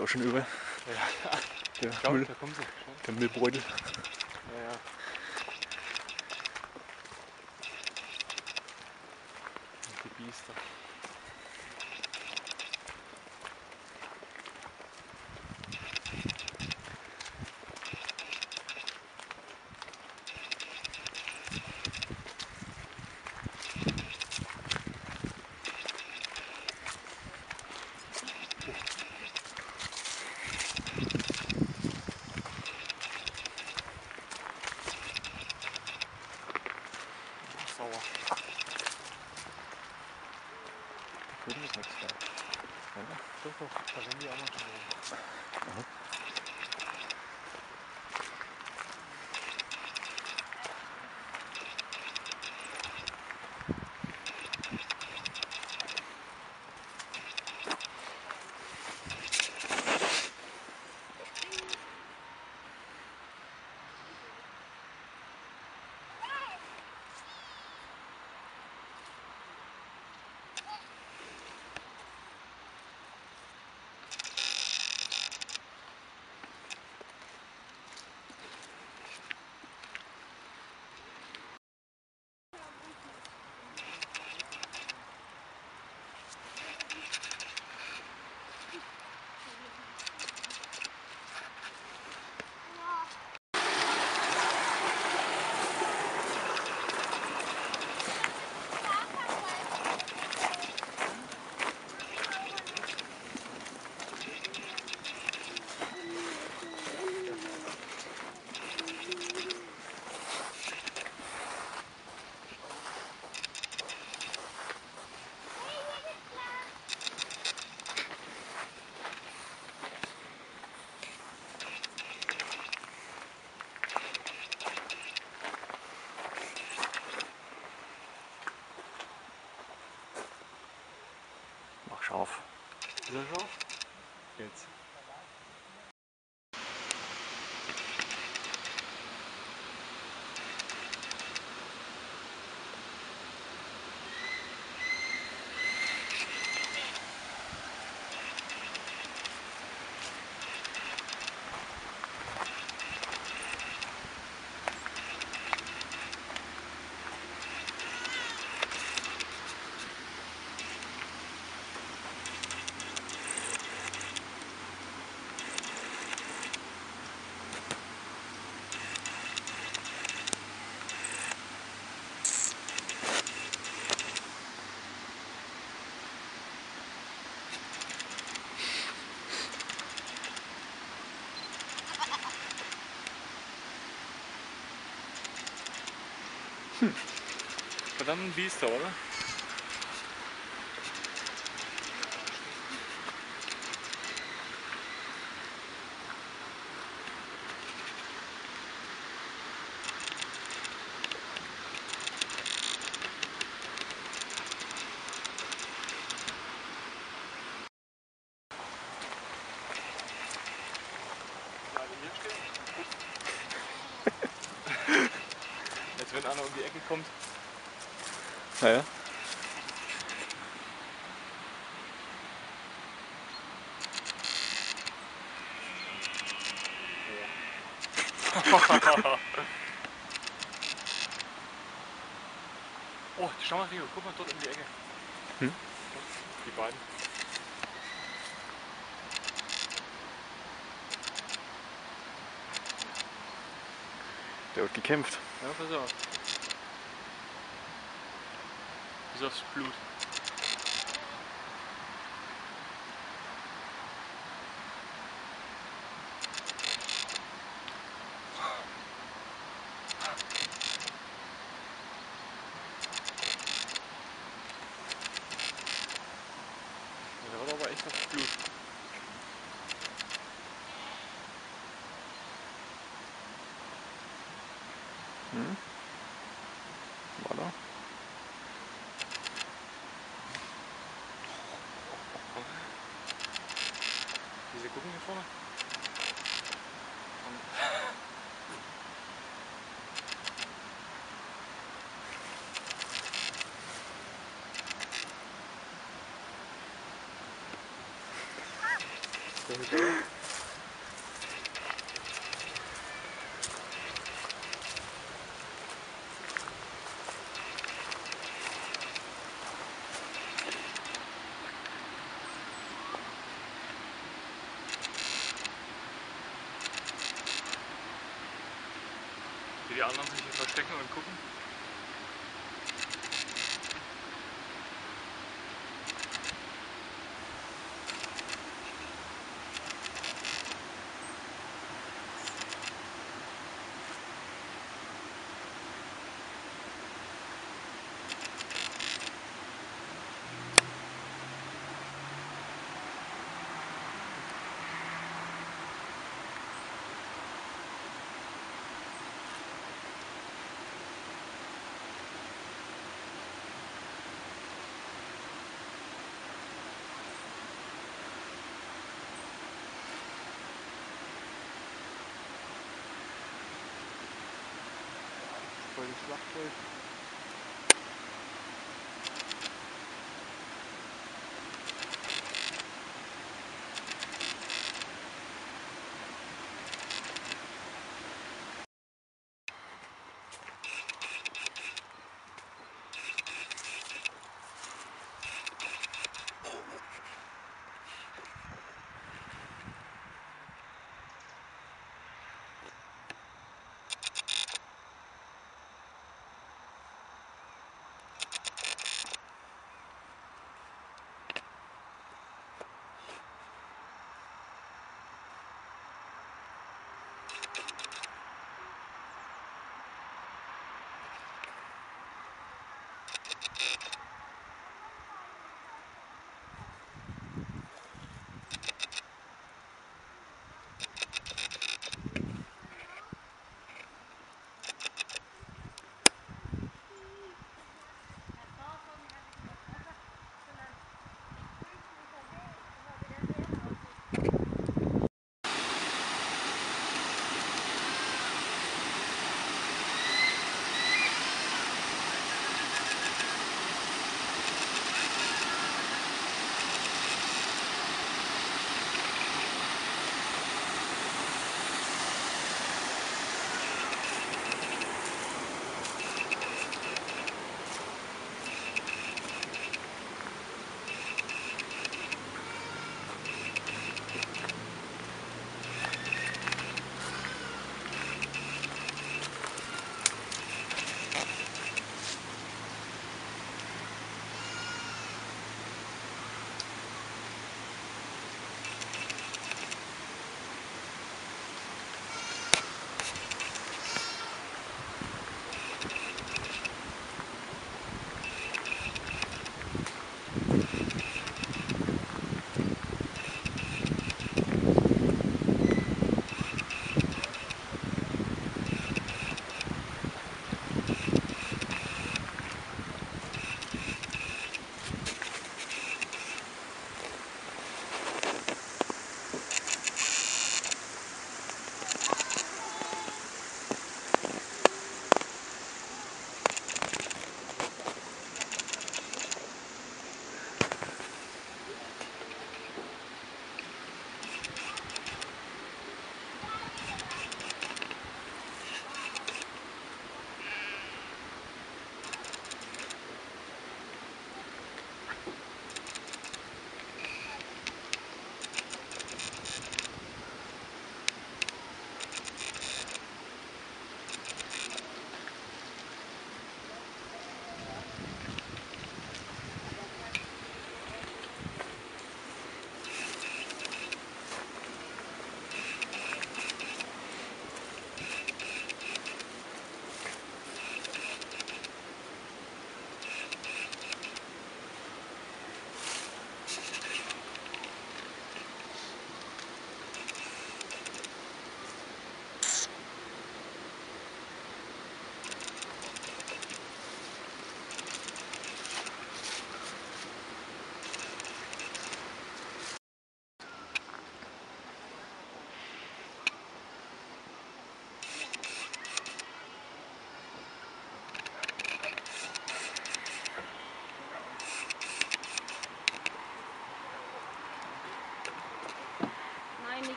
läuft auch schon über. Ja, Der, ich glaube, Müll, da kommen sie. der Müllbeutel. Ja, ja. Die Biester. лежав. Verdammt ein Biester, oder? Als wenn einer um die Ecke kommt. Naja. oh, schau mal, Rio, guck mal dort um die Ecke. Hm? Die beiden. Der wird gekämpft. Ja, pass auf. Bis aufs Blut. Ja, Da wird aber echt aufs Blut. Hm? Voilà. Diese gucken hier die anderen sich hier verstecken und gucken. Voll die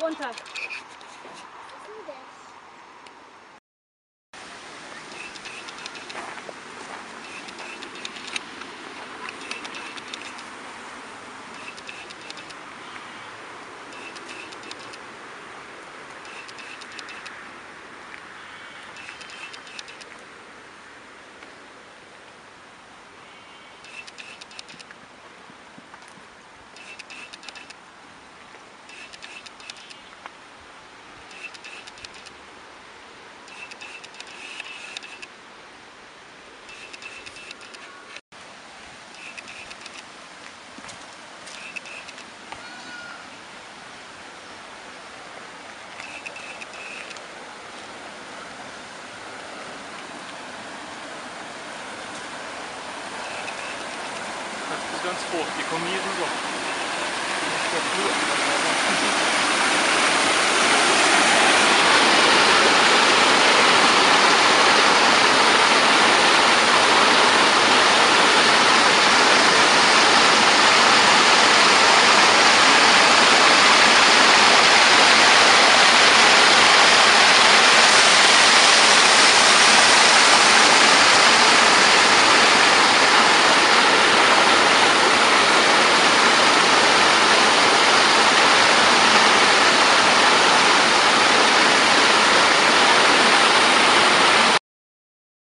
Runter. Ganz hoch, die kommen nie rüber.